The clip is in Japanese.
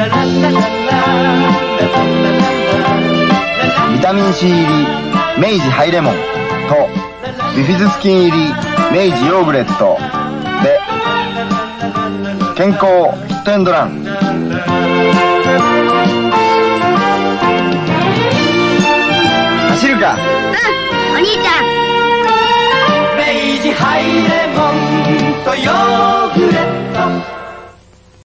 ビタミン C 入り明治ハイレモンとビフィズス菌入り明治ヨーグレットで健康ヒットエンドラン。走るか？うん